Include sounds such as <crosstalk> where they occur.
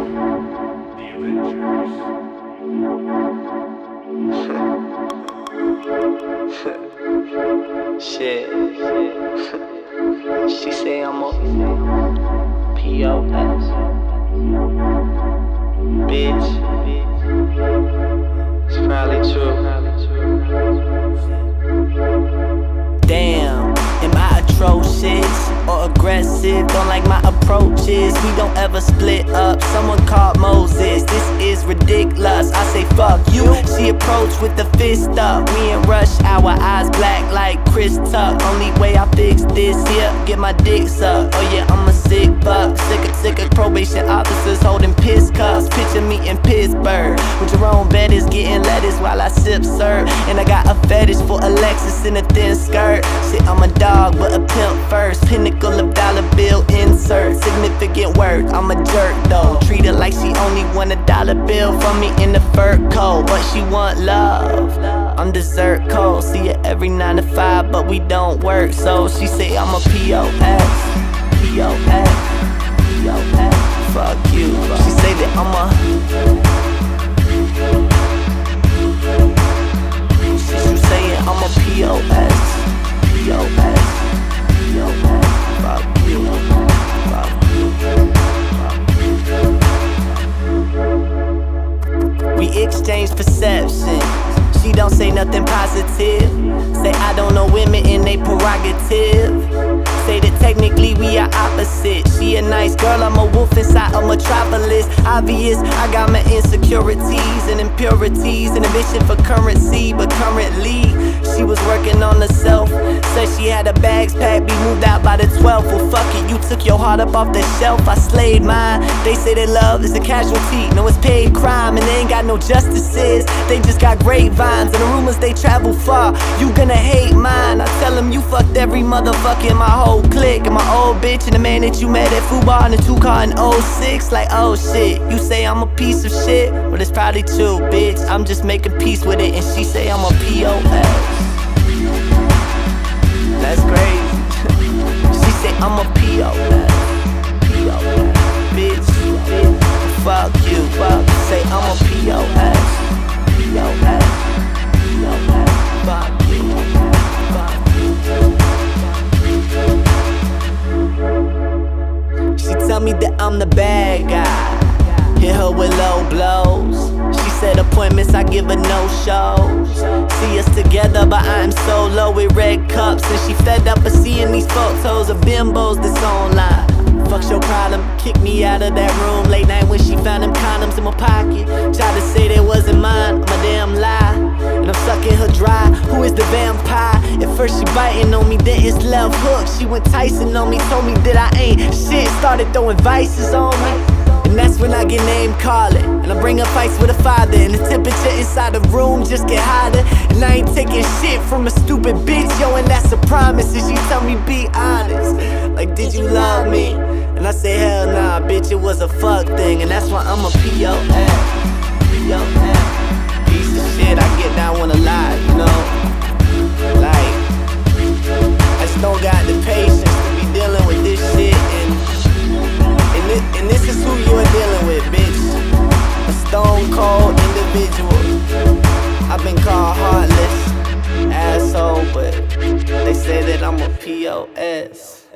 <laughs> Shit. she say I'm a POS. Bitch. It's probably true. Damn, am I atrocious or aggressive? Don't like my approaches. We don't ever split up. Someone called Moses. This is ridiculous. I say fuck you. She approached with the fist up. We in rush hour, eyes black like Chris Tuck. Only way I fix this here, get my dick sucked. Oh yeah, I'm a sick fuck. Sick of, sick of probation officers holding piss cups. Picture me in Pittsburgh with Jerome Bettis getting lettuce while I sip syrup. And I got a fetish for Alexis in a thin skirt. Shit, I'm a dog, but a pimp first. Pinnacle of dollar bill insert. Significant word, I'm a jerk though. Treat her like she only want a dollar bill from me in the fur coat. But she want love. I'm dessert cold. See her every 9 to 5, but we don't work. So she say I'm a POS. POS. POS. Fuck you. She say that I'm a. Exchange perceptions. She don't say nothing positive. Say I don't know women in they prerogative. Technically we are opposite. She a nice girl, I'm a wolf inside I'm a metropolis. Obvious, I got my insecurities and impurities and a vision for currency. But currently, she was working on herself. Said she had her bags packed, be moved out by the 12th. Well, fuck it, you took your heart up off the shelf. I slayed mine. They say that love is a casualty. No, it's paid crime, and they ain't got no justices. They just got grapevines, and the rumors they travel far. You gonna hate mine. I tell them you fucked every motherfucker in my whole clique. And my old bitch, and the man that you met at Fubar in the two car in 06. Like, oh shit, you say I'm a piece of shit. But it's probably true, bitch. I'm just making peace with it, and she say I'm a POS. That's crazy. <laughs> she say I'm a POS. POS. Bitch. Fuck you. Fuck. Say I'm a. POS. Tell me that I'm the bad guy. Hit her with low blows. She said appointments, I give her no shows. See us together, but I'm so low with red cups. And she fed up of seeing these photos of bimbos that's online. Fuck your problem, kick me out of that room late night when she found them condoms in my pocket. Tried to say they wasn't mine, I'm a damn lie. And I'm sucking her dry. Who is the vampire? At first she biting on me, then it's left hook. She went Tyson on me, told me that I ain't. Started throwing vices on me. And that's when I get name calling. And I bring up fights with a father. And the temperature inside the room just get hotter. And I ain't taking shit from a stupid bitch, yo. And that's a promise. And she tell me be honest. Like, did you love me? And I say, hell nah, bitch, it was a fuck thing. And that's why I'm a POS. POS. Piece of shit, I get down POS.